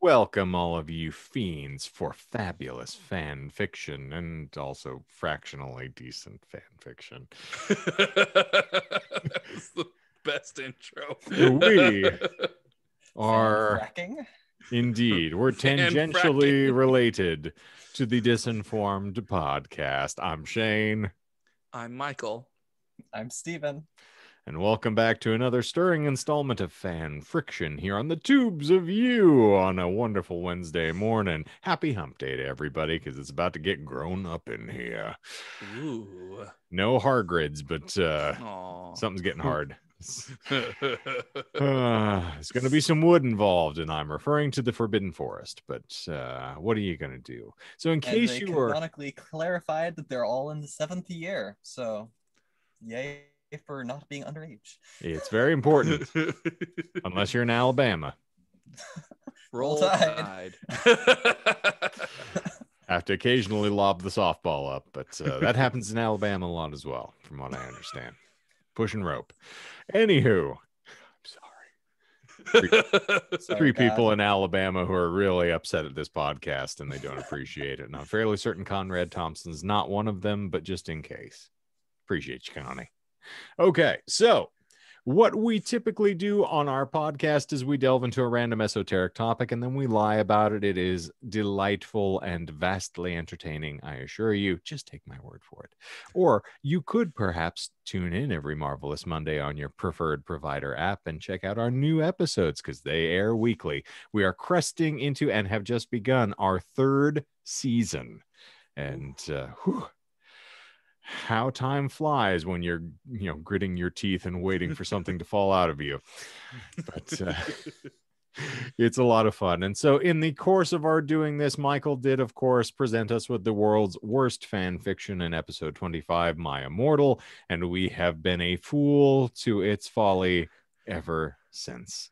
Welcome, all of you fiends, for fabulous fan fiction and also fractionally decent fan fiction. it's the best intro. We are Fracking? indeed, we're tangentially related to the Disinformed podcast. I'm Shane, I'm Michael. I'm Steven. And welcome back to another stirring installment of fan friction here on the tubes of you on a wonderful Wednesday morning. Happy hump day to everybody because it's about to get grown up in here. Ooh. No hard grids, but uh, something's getting hard. Uh, there's going to be some wood involved, and I'm referring to the Forbidden Forest. But uh, what are you going to do? So, in case you were, canonically clarified that they're all in the seventh year. So, yay for not being underage. it's very important, unless you're in Alabama. Roll Tide. tide. Have to occasionally lob the softball up, but uh, that happens in Alabama a lot as well, from what I understand. Pushing rope. Anywho, I'm sorry. Sorry, three people in Alabama who are really upset at this podcast and they don't appreciate it. And I'm fairly certain Conrad Thompson's not one of them, but just in case. Appreciate you, Connie. Okay, so what we typically do on our podcast is we delve into a random esoteric topic and then we lie about it. It is delightful and vastly entertaining, I assure you. Just take my word for it. Or you could perhaps tune in every marvelous Monday on your preferred provider app and check out our new episodes because they air weekly. We are cresting into and have just begun our third season. And uh, whew, how time flies when you're, you know, gritting your teeth and waiting for something to fall out of you. But uh, it's a lot of fun. And so, in the course of our doing this, Michael did, of course, present us with the world's worst fan fiction in episode 25, My Immortal. And we have been a fool to its folly ever since.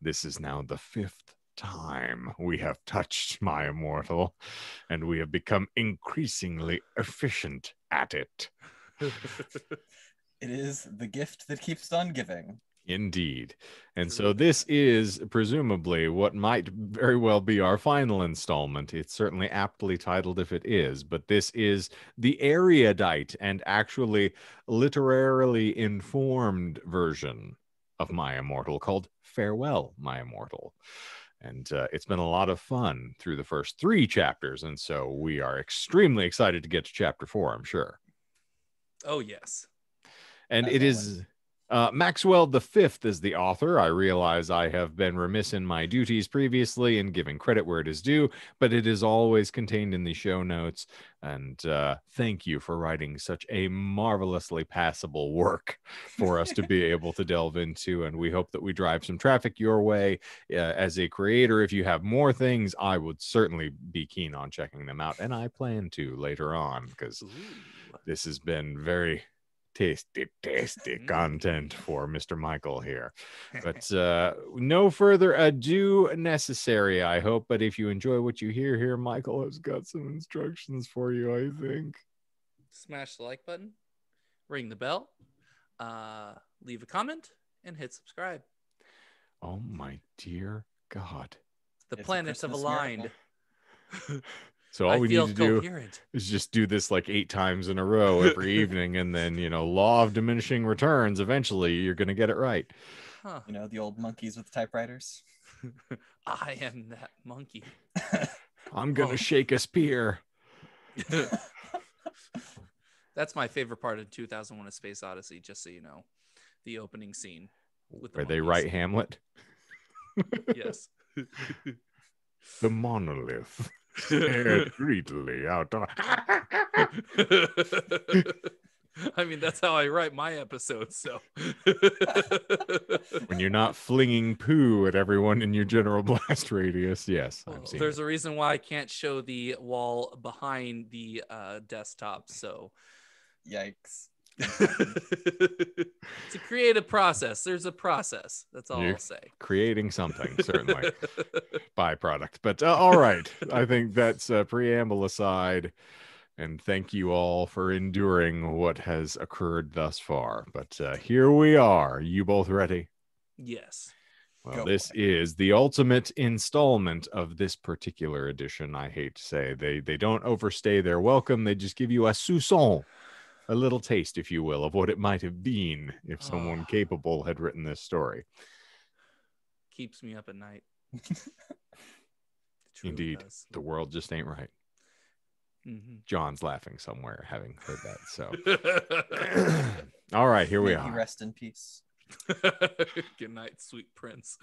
This is now the fifth time we have touched My Immortal, and we have become increasingly efficient at it. It is the gift that keeps on giving. Indeed. And so this is presumably what might very well be our final installment. It's certainly aptly titled if it is, but this is the erudite and actually literarily informed version of My Immortal called Farewell, My Immortal. And uh, it's been a lot of fun through the first three chapters. And so we are extremely excited to get to chapter four, I'm sure. oh yes. and As it is uh, Maxwell the Fifth is the author. I realize I have been remiss in my duties previously in giving credit where it is due, but it is always contained in the show notes. And uh, thank you for writing such a marvelously passable work for us to be able to delve into. And we hope that we drive some traffic your way. Uh, as a creator, if you have more things, I would certainly be keen on checking them out, and I plan to later on because this has been very tasty, tasty Mm. content for Mr. Michael here. But uh, no further ado necessary, I hope. But if you enjoy what you hear here, Michael has got some instructions for you, I think. Smash the like button, ring the bell, uh, leave a comment, and hit subscribe. Oh, my dear God. The It's planets have Christmas aligned. miracle. So all I we feel need to do is just do this like eight times in a row every evening. And then, you know, law of diminishing returns, eventually you're going to get it right. Huh. You know, the old monkeys with typewriters. I am that monkey. I'm going to Oh. shake a spear. That's my favorite part of 2001: A Space Odyssey. Just so you know, the opening scene with the Where they monkeys. write Hamlet. Yes. The monolith stared greedily out. I mean, that's how I write my episodes. So, when you're not flinging poo at everyone in your general blast radius. Yes, Well, I'm there's it. a reason why I can't show the wall behind the uh, desktop. So, Yikes. It's a creative process. There's a process. That's all You- I'll say. creating something, certainly byproduct. But uh, all right, I think that's uh, preamble aside. And thank you all for enduring what has occurred thus far. But uh, here we are. You both ready? yes. Well, Go this for it. is the ultimate installment of this particular edition. I hate to say they they don't overstay their welcome. They just give you a soupçon, a little taste, if you will, of what it might have been if someone Ah. capable had written this story. Keeps me up at night. Indeed. does. The world just ain't right. Mhm. John's laughing somewhere, having heard that. So, all right, here we May he are. rest in peace. Good night, sweet prince.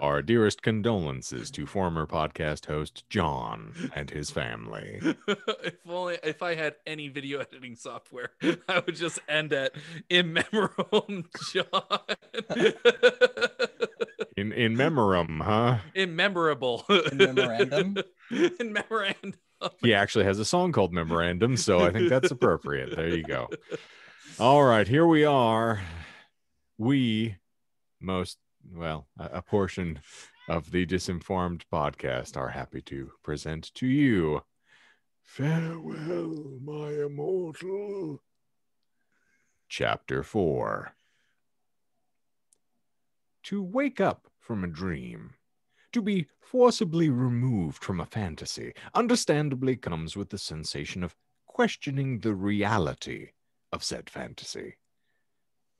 Our dearest condolences to former podcast host John and his family. if only if I had any video editing software, I would just end at in memoriam John. In in memorem, huh? in memorable. In memorandum? in memorandum. He actually has a song called Memorandum, so I think that's appropriate. There you go. All right, here we are. We, most, well, a, portion of the Disinformed podcast are happy to present to you Farewell, my immortal. Chapter 4 To wake up from a dream to be forcibly removed from a fantasy understandably comes with the sensation of questioning the reality of said fantasy.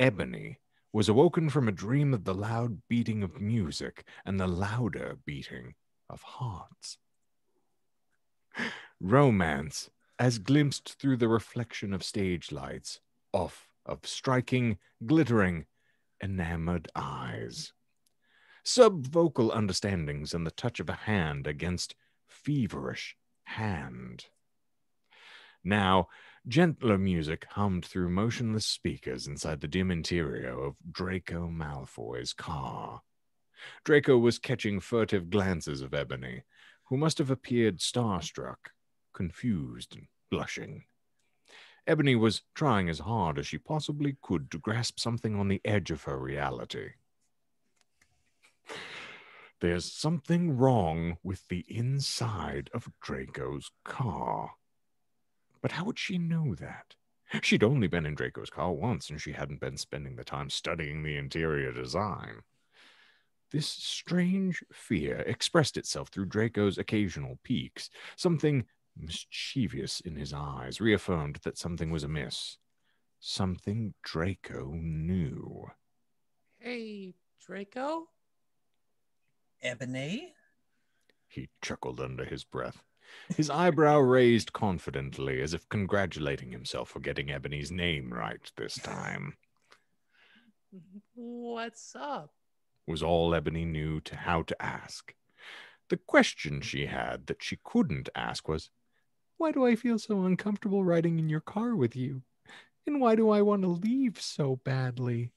Ebony was awoken from a dream of the loud beating of music and the louder beating of hearts. Romance, as glimpsed through the reflection of stage lights, off of striking, glittering, enamored eyes subvocal understandings and the touch of a hand against feverish hand. Now, gentler music hummed through motionless speakers inside the dim interior of Draco Malfoy's car. Draco was catching furtive glances of Ebony, who must have appeared starstruck, confused, and blushing. Ebony was trying as hard as she possibly could to grasp something on the edge of her reality. There's something wrong with the inside of Draco's car. But how would she know that? She'd only been in Draco's car once, and she hadn't been spending the time studying the interior design. This strange fear expressed itself through Draco's occasional peeks. Something mischievous in his eyes reaffirmed that something was amiss. Something Draco knew. Hey, Draco. Ebony? He chuckled under his breath, his eyebrow raised confidently as if congratulating himself for getting Ebony's name right this time. What's up? Was all Ebony knew to how to ask. The question she had that she couldn't ask was, Why do I feel so uncomfortable riding in your car with you? And why do I want to leave so badly?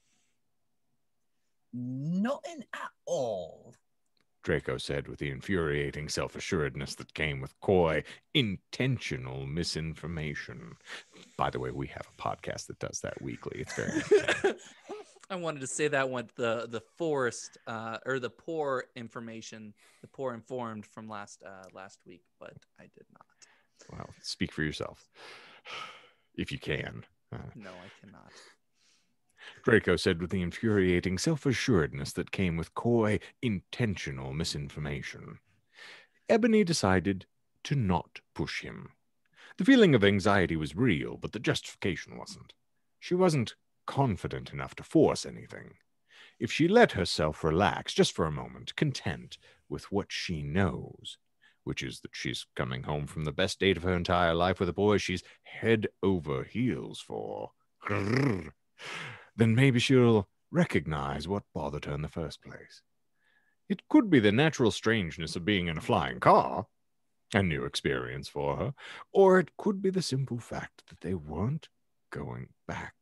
Nothing at all. Draco said with the infuriating self assuredness that came with coy, intentional misinformation. By the way, we have a podcast that does that weekly. It's very. I wanted to say that one the the forced uh, or the poor information, the poor informed from last uh, last week, but I did not. well, speak for yourself. If you can. Uh, No, I cannot. Draco said with the infuriating self assuredness that came with coy, intentional misinformation. Ebony decided to not push him. The feeling of anxiety was real, but the justification wasn't. She wasn't confident enough to force anything. If she let herself relax just for a moment, content with what she knows, which is that she's coming home from the best date of her entire life with a boy she's head over heels for, grrr, then maybe she'll recognize what bothered her in the first place. It could be the natural strangeness of being in a flying car, a new experience for her, or it could be the simple fact that they weren't going back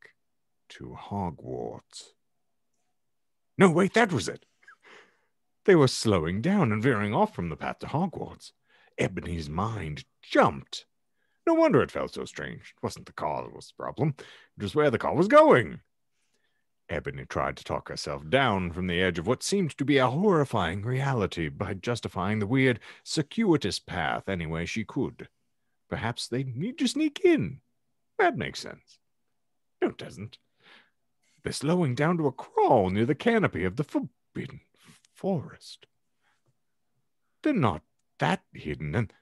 to Hogwarts. No, wait, that was it. They were slowing down and veering off from the path to Hogwarts. Ebony's mind jumped. No wonder it felt so strange. It wasn't the car that was the problem, it was where the car was going. Ebony tried to talk herself down from the edge of what seemed to be a horrifying reality by justifying the weird, circuitous path any way she could. Perhaps they need to sneak in. That makes sense. No, it doesn't. They're slowing down to a crawl near the canopy of the forbidden forest. They're not that hidden, and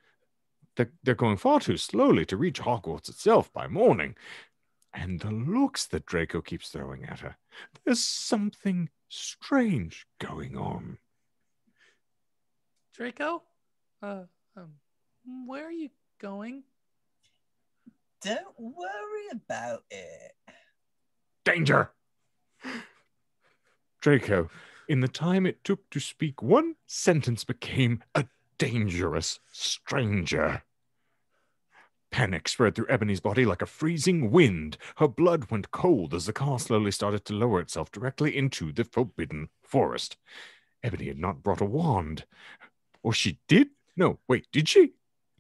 they're, they're going far too slowly to reach Hogwarts itself by morning. And the looks that Draco keeps throwing at her, there's something strange going on. Draco, uh, um, where are you going? Don't worry about it. Danger! Draco, in the time it took to speak one sentence, became a dangerous stranger. Panic spread through Ebony's body like a freezing wind. Her blood went cold as the car slowly started to lower itself directly into the forbidden forest. Ebony had not brought a wand. Or she did? No, wait, did she?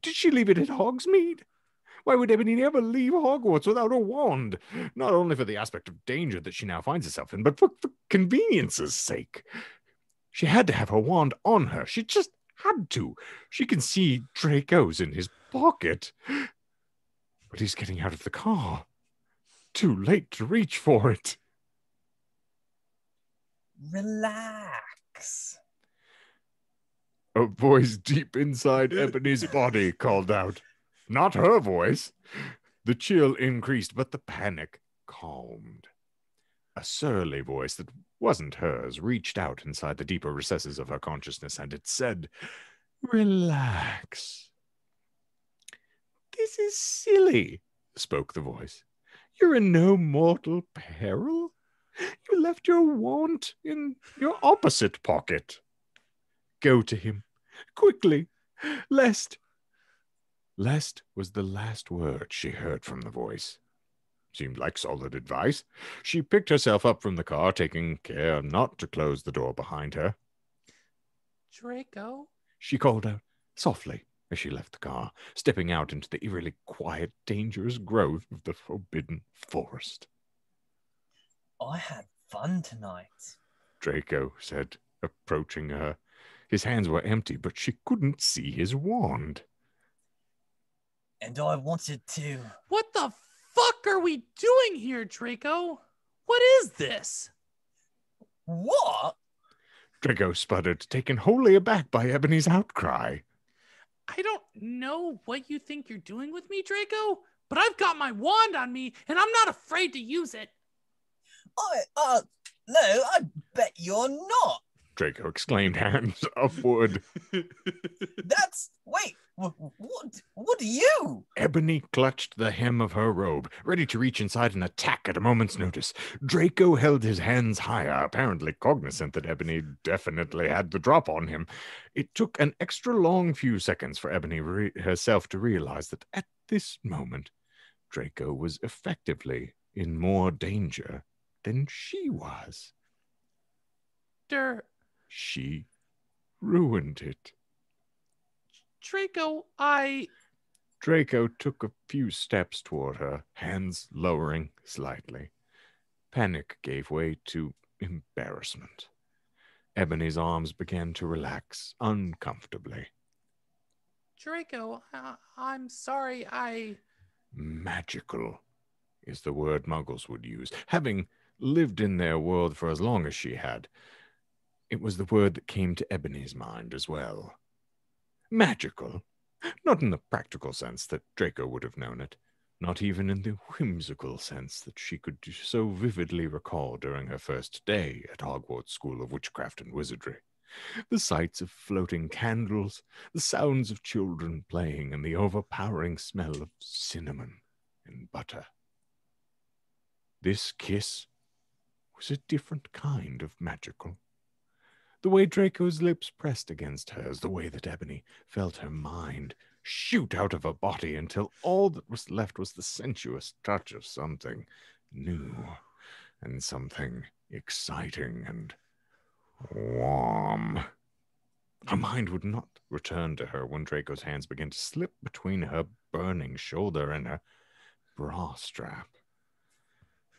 Did she leave it at Hogsmeade? Why would Ebony ever leave Hogwarts without a wand? Not only for the aspect of danger that she now finds herself in, but for, for convenience's sake. She had to have her wand on her. She just had to. She can see Draco's in his pocket. But he's getting out of the car. Too late to reach for it. Relax. A voice deep inside Ebony's body called out. Not her voice. The chill increased, but the panic calmed. A surly voice that wasn't hers reached out inside the deeper recesses of her consciousness and it said, Relax. This is silly, spoke the voice. You're in no mortal peril. You left your wand in your opposite pocket. Go to him, quickly, lest. Lest was the last word she heard from the voice. Seemed like solid advice. She picked herself up from the car, taking care not to close the door behind her. Draco? She called out softly as she left the car, stepping out into the eerily quiet, dangerous growth of the forbidden forest. I had fun tonight. Draco said, approaching her. His hands were empty, but she couldn't see his wand. And I wanted to. What the fuck are we doing here, Draco? What is this? What? Draco sputtered, taken wholly aback by Ebony's outcry. I don't know what you think you're doing with me, Draco, but I've got my wand on me and I'm not afraid to use it. I, uh, no, I bet you're not. Draco exclaimed, hands upward. That's, wait, wh- what, what are you? Ebony clutched the hem of her robe, ready to reach inside and attack at a moment's notice. Draco held his hands higher, apparently cognizant that Ebony definitely had the drop on him. It took an extra long few seconds for Ebony re- herself to realize that at this moment, Draco was effectively in more danger than she was. Der, She ruined it. Draco, I. Draco took a few steps toward her, hands lowering slightly. Panic gave way to embarrassment. Ebony's arms began to relax uncomfortably. Draco, I, I'm sorry. I. Magical is the word muggles would use, having lived in their world for as long as she had. It was the word that came to Ebony's mind as well. Magical, not in the practical sense that Draco would have known it, not even in the whimsical sense that she could so vividly recall during her first day at Hogwarts School of Witchcraft and Wizardry. The sights of floating candles, the sounds of children playing, and the overpowering smell of cinnamon and butter. This kiss was a different kind of magical. The way Draco's lips pressed against hers, the way that Ebony felt her mind shoot out of her body until all that was left was the sensuous touch of something new and something exciting and warm. Her mind would not return to her when Draco's hands began to slip between her burning shoulder and her bra strap.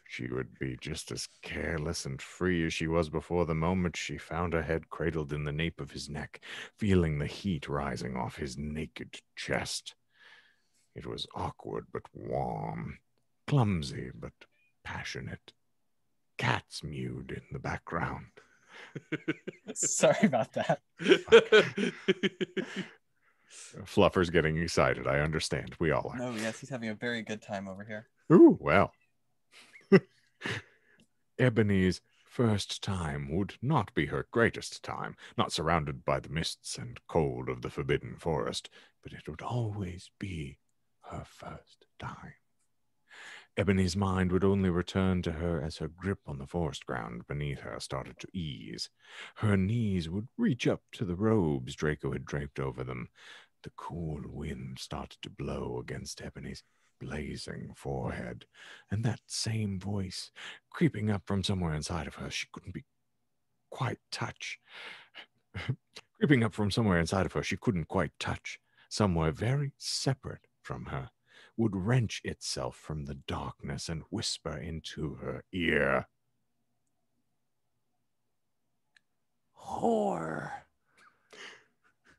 She would be just as careless and free as she was before the moment she found her head cradled in the nape of his neck, feeling the heat rising off his naked chest. It was awkward but warm, clumsy but passionate. cats mewed in the background. Sorry about that. Fluffer's getting excited. I understand. We all are. Oh, yes, he's having a very good time over here. Ooh, well. Ebony's first time would not be her greatest time, not surrounded by the mists and cold of the forbidden forest, but it would always be her first time. Ebony's mind would only return to her as her grip on the forest ground beneath her started to ease. Her knees would reach up to the robes Draco had draped over them. The cool wind started to blow against Ebony's blazing forehead, and that same voice creeping up from somewhere inside of her she couldn't be quite touch. creeping up from somewhere inside of her she couldn't quite touch, somewhere very separate from her, would wrench itself from the darkness and whisper into her ear. Whore.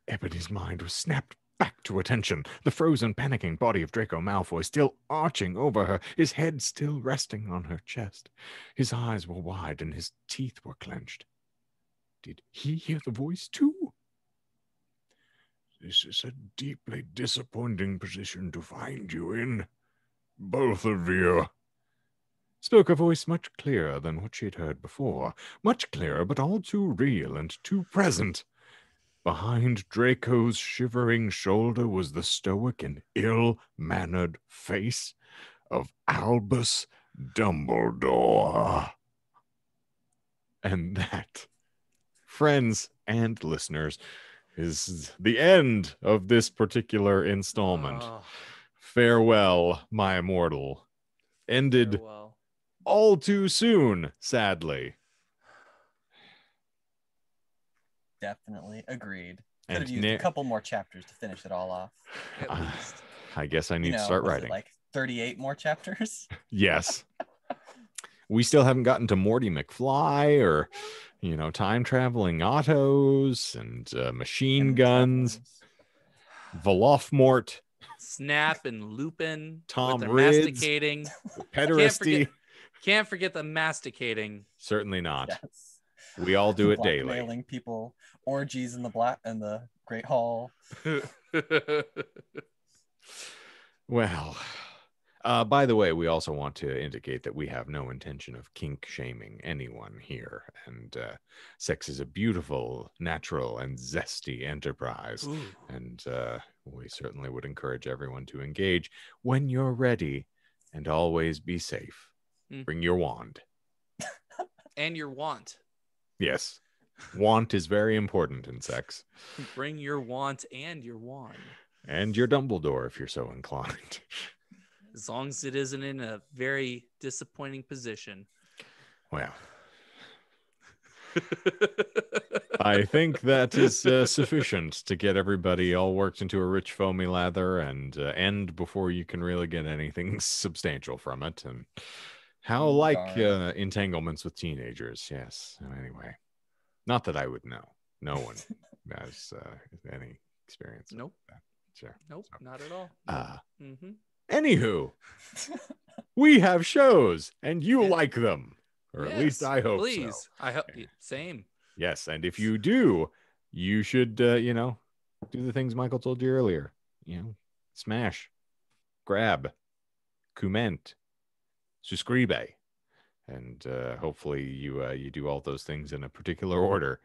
Ebony's mind was snapped back to attention, the frozen, panicking body of Draco Malfoy still arching over her, his head still resting on her chest. His eyes were wide and his teeth were clenched. Did he hear the voice too? This is a deeply disappointing position to find you in, both of you. Spoke a voice much clearer than what she had heard before, much clearer, but all too real and too present. Behind Draco's shivering shoulder was the stoic and ill mannered face of Albus Dumbledore. And that, friends and listeners, is the end of this particular installment. Oh, Farewell, my immortal. Ended farewell. all too soon, sadly. Definitely agreed. Could And have used Nick- a couple more chapters to finish it all off. At least. I guess I need You know, to start writing. like 38 more chapters. Yes. we still haven't gotten to Morty McFly or, you know, time traveling autos and uh, machine And guns, Velophmort, Snap and Lupin. Tom with their Rids. masticating. pederasty. forget- Can't forget the masticating. Certainly not. Yes. We all do it daily. People, orgies in the black in the Great Hall. Well, uh, by the way, we also want to indicate that we have no intention of kink shaming anyone here. And uh, sex is a beautiful, natural, and zesty enterprise. Ooh. And uh, we certainly would encourage everyone to engage when you're ready and always be safe. Mm. Bring your wand. And your want. Yes. Want is very important in sex. Bring your want and your wand. And your Dumbledore if you're so inclined. As long as it isn't in a very disappointing position. Well, I think that is uh, sufficient to get everybody all worked into a rich foamy lather and uh, end before you can really get anything substantial from it. And how like uh, entanglements with teenagers. Yes. Anyway, not that I would know. No one has uh, any experience. Nope. Sure. Nope, So, not at all. Uh, hmm anywho, we have shows and you Yeah. like them, or at least I hope so. Please. I hope. Same. Yes, and if you do, you should uh, you know do the things Michael told you earlier. You know, smash, grab, comment, subscribe, and uh, hopefully you uh, you do all those things in a particular order.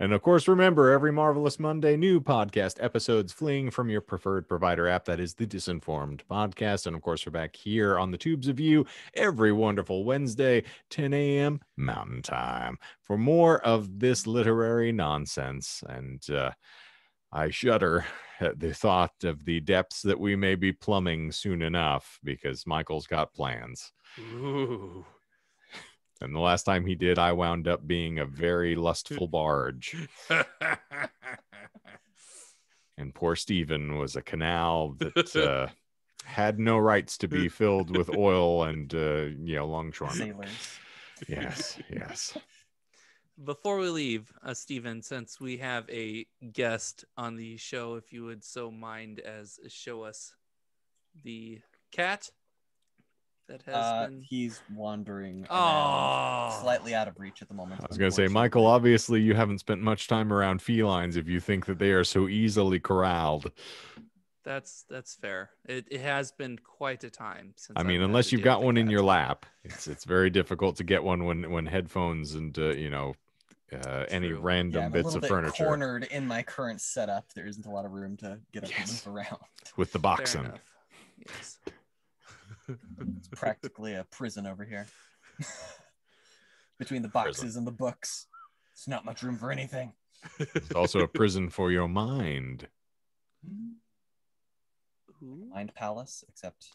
And of course, remember every marvelous Monday, new podcast episodes fleeing from your preferred provider app. That is the Disinformed Podcast, and of course, we're back here on the Tubes of You every wonderful Wednesday, 10 a.m. Mountain Time for more of this literary nonsense. And uh, I shudder at the thought of the depths that we may be plumbing soon enough because Michael's got plans. Ooh. And the last time he did, I wound up being a very lustful barge. And poor Stephen was a canal that uh, had no rights to be filled with oil and, uh, you know, longshoremen. Sailors. Yes, yes. Before we leave, uh, Stephen, since we have a guest on the show, if you would so mind as show us the cat that has Uh, been. he's wandering Oh. around, slightly out of reach at the moment. I was going to say, Michael, obviously you haven't spent much time around felines if you think that they are so easily corralled. That's that's fair. It, it has been quite a time since. I I've mean, unless you've got one in your lap, it's it's very difficult to get one when when headphones and uh, you know uh, any random Yeah, bits of bit furniture cornered in my current setup. There isn't a lot of room to get up Yes. and move around. with the box boxing. enough. Yes. It's practically a prison over here. Between the Prison. boxes and the books, it's not much room for anything. It's also a prison for your mind. Mind Palace, except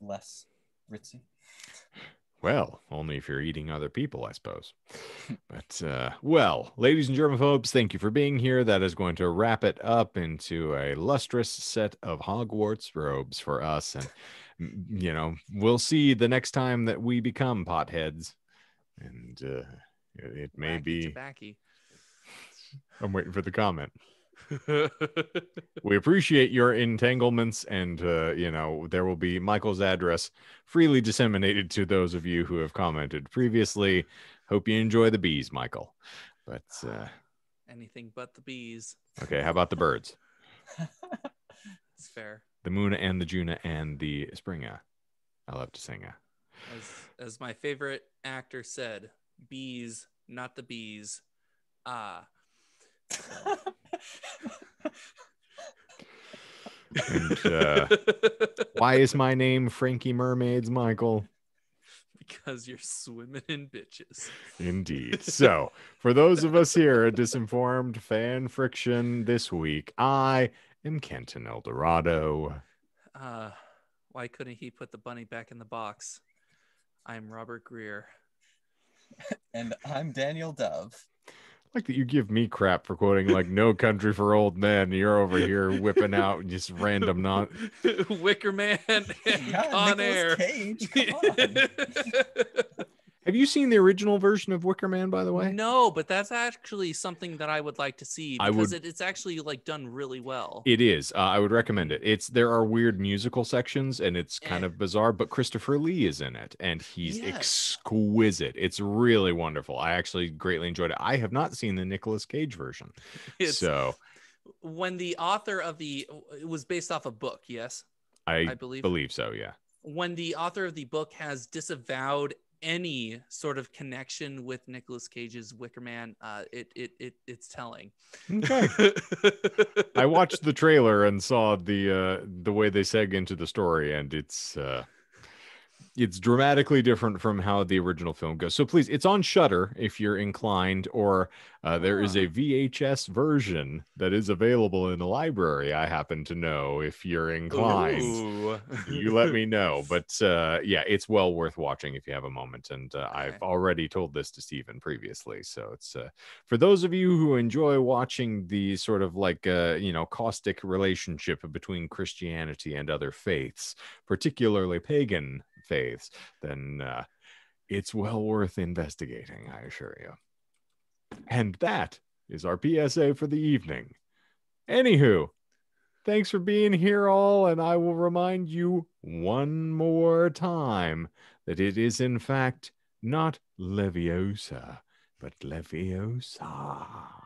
less ritzy. Well, only if you're eating other people, I suppose. But, uh, well, ladies and germaphobes, thank you for being here. That is going to wrap it up into a lustrous set of Hogwarts robes for us. And, you know, we'll see the next time that we become potheads. And uh, it, it may Wacky be. I'm waiting for the comment. we appreciate your entanglements and uh, you know there will be michael's address freely disseminated to those of you who have commented previously hope you enjoy the bees michael but uh, Anything but the bees. okay how about the birds It's fair. the moona and the juna and the springa i love to sing As as my favorite actor said, bees, not the bees. Ah. And, uh, why is my name frankie mermaids michael because you're swimming in bitches. Indeed. So, for those of us here at Disinformed Fan Friction this week, I am Kenton Eldorado. Uh, why couldn't he put the bunny back in the box? I'm Robert Greer. and I'm Daniel Dove. Like that you give me crap for quoting like "No Country for Old Men." You're over here whipping out just random non. Wicker Man and God, Con Nicolas Air. Cage, come on. Have you seen the original version of Wicker Man? By the way, no, but that's actually something that I would like to see I because would- it, it's actually like done really well. It is. Uh, I would recommend it. It's there are weird musical sections and it's kind Eh. of bizarre, but Christopher Lee is in it and he's Yes. exquisite. It's really wonderful. I actually greatly enjoyed it. I have not seen the Nicolas Cage version, It's so when the author of the it was based off a book, yes, I, I believe. believe so. Yeah. when the author of the book has disavowed any sort of connection with Nicolas Cage's Wicker Man, uh, it, it it it's telling. Okay. I watched the trailer and saw the uh, the way they seg into the story, and it's uh, it's dramatically different from how the original film goes. So please, it's on Shudder if you're inclined, or uh, there is a VHS version that is available in the library. I happen to know if you're inclined. You let me know, but uh, yeah, it's well worth watching if you have a moment. And uh, I've already told this to Stephen previously, so it's uh, for those of you who enjoy watching the sort of like uh, you know caustic relationship between Christianity and other faiths, particularly pagan faiths, then uh, it's well worth investigating. I assure you. And that is our PSA for the evening. Anywho, thanks for being here, all, and I will remind you one more time that it is in fact not Leviosa, but Leviosa.